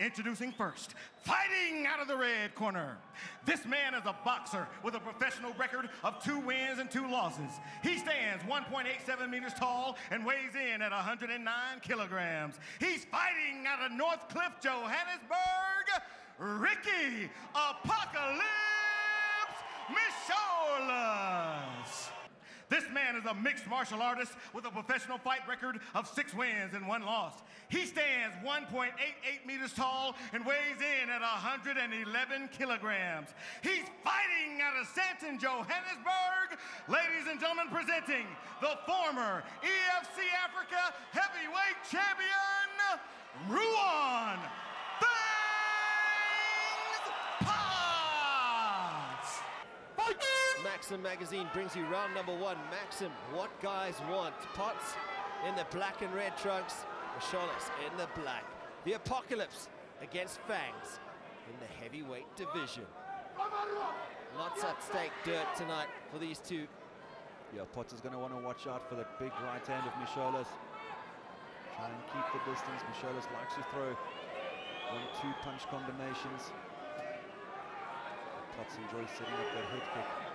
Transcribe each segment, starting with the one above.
Introducing first, fighting out of the red corner. This man is a boxer with a professional record of two wins and two losses. He stands 1.87 meters tall and weighs in at 109 kilograms. He's fighting out of North Cliff, Johannesburg, Ricky Apocalypse Misholas. This man is a mixed martial artist with a professional fight record of six wins and one loss. He stands 1.88 meters tall and weighs in at 111 kilograms. He's fighting out of Sandton, Johannesburg. Ladies and gentlemen, presenting the former EFC Africa heavyweight champion, Maxim magazine brings you round number one. Maxim, what guys want. Potts in the black and red trunks. Misholas in the black. The Apocalypse against Fangs in the heavyweight division. Lots at stake dirt tonight for these two. Yeah, Potter's going to want to watch out for that big right hand of Misholas. Try and keep the distance. Misholas likes to throw one-two punch combinations. Potts enjoys setting up that head kick.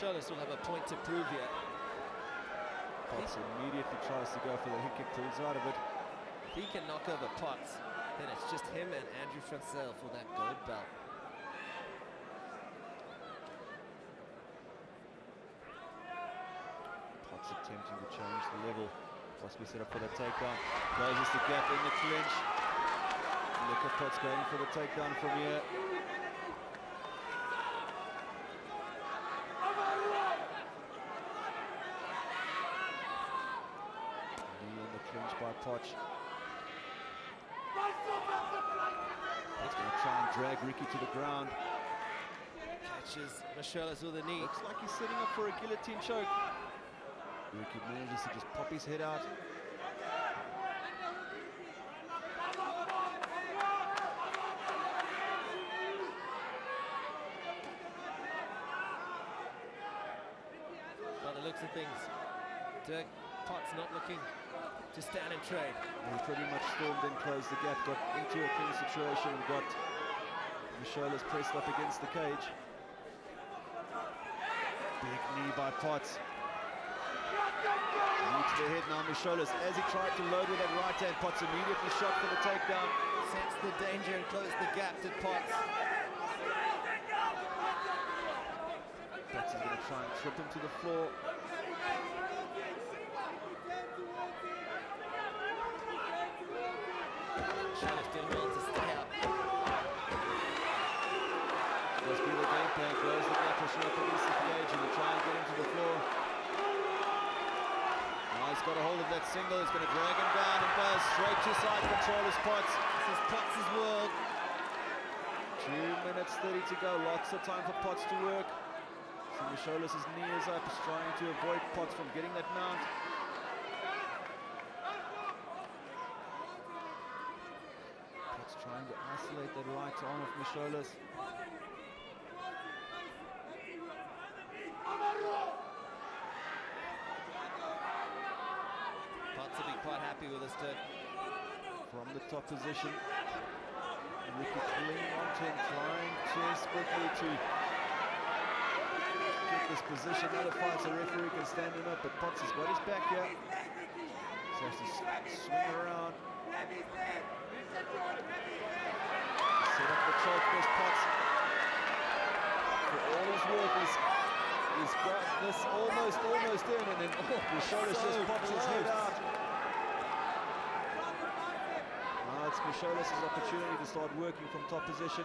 Charles will have a point to prove here. Potts immediately tries to go for the hip kick, pulls out of it. If he can knock over Potts, then it's just him and Andrew van Zyl for that gold belt. Potts attempting to change the level. Possibly set up for the takedown. Closes the gap in the clinch. Look at Potts going for the takedown from here. By Potts. He's going to try and drag Ricky to the ground. Catches Misholas with a knee. Looks like he's setting up for a guillotine choke. Ricky manages to just pop his head out. By the looks of things, Dirk Potts not looking to stand and trade. He pretty much stormed in, closed the gap, got into a clean situation and got Misholas pressed up against the cage. Big knee by Potts. Knee to the head now, Misholas. As he tried to load with that right hand, Potts immediately shot for the takedown. Sensed the danger and closed the gap to Potts. Potts is going to try and trip him to the floor. Playing close the gap, pushing up against the cage and try and get him to the floor. Now he's got a hold of that single, he's going to drag him down and does. Straight to side control is Potts. This is Potts' world. Two minutes 30 to go, lots of time for Potts to work. So Misholas' knee is up, he's trying to avoid Potts from getting that mount. Potts trying to isolate that right arm of Misholas. Potts will be quite happy with this turn. From the top position, Ricky clinging onto him, trying desperately to get this position. Otherwise, the referee can stand him up, but Potts has got his back here. So has to swing around. Set up the choke, there's Potts. For all his work, he's He's got this almost, almost in, and then oh, the shoulder so just pops close. his head out. Now it's Misholas' opportunity to start working from top position.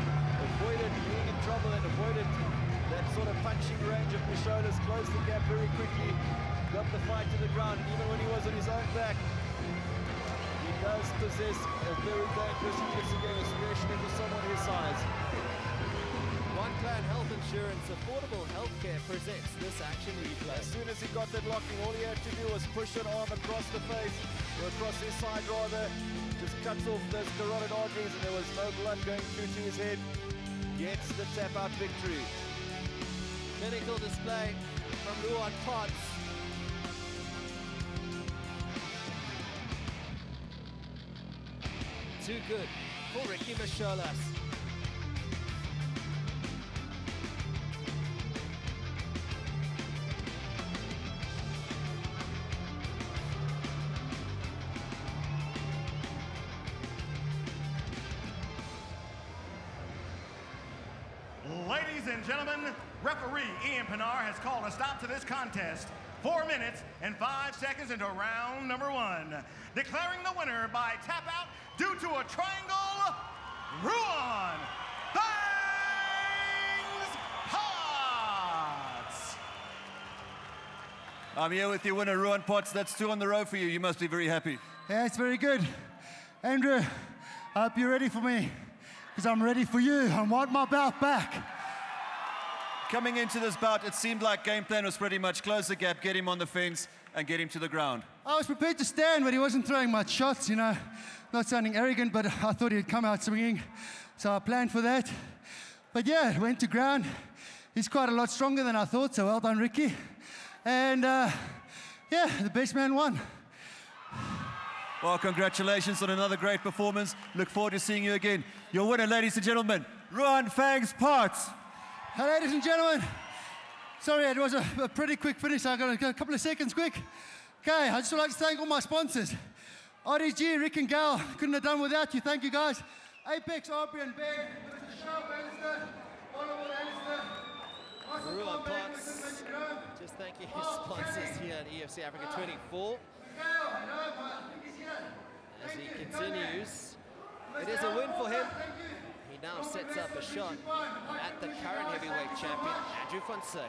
range of Misholas. Closed the gap very quickly. Got the fight to the ground. And even when he was on his own back, he does possess a very dangerous game, especially for someone his size. One Plan Health Insurance Affordable Healthcare presents this action replay. As soon as he got that locking, all he had to do was push an arm across the face, or across his side rather, just cuts off those carotid arteries and there was no blood going through to his head. Gets the tap out victory. Clinical display from Ruan Potts. Too good for Ricky Misholas. Ladies and gentlemen, referee Ian Pinar has called a stop to this contest. Four minutes and five seconds into round number one. Declaring the winner by tap out due to a triangle, Ruan Fangs Potts. I'm here with your winner, Ruan Potts. That's two on the row for you. You must be very happy. Yeah, it's very good. Andrew, I hope you're ready for me, because I'm ready for you. I want my belt back. Coming into this bout, it seemed like game plan was pretty much close the gap, get him on the fence, and get him to the ground. I was prepared to stand, but he wasn't throwing much shots, you know. Not sounding arrogant, but I thought he'd come out swinging, so I planned for that. But yeah, went to ground. He's quite a lot stronger than I thought, so well done, Ricky. And uh, yeah, the best man won. Well, congratulations on another great performance. Look forward to seeing you again. Your winner, ladies and gentlemen, Ruan Fangs Potts. Ladies and gentlemen. Sorry, it was a, a pretty quick finish. I got a, a couple of seconds quick. Okay, I just would like to thank all my sponsors. RDG, Rick and Gal, couldn't have done without you. Thank you guys. Apex, Aubrey and Ben, Mr. Sharp, Alistair, Honorable Alistair, Awesome Ruan Tom Baker, Potts. Just thanking his oh, sponsors here at EFC Africa 24 Gail, I know, but I think he's here. as he continues. It is a win for him. He now sets up a shot at the current heavyweight champion, Andrew van Zyl.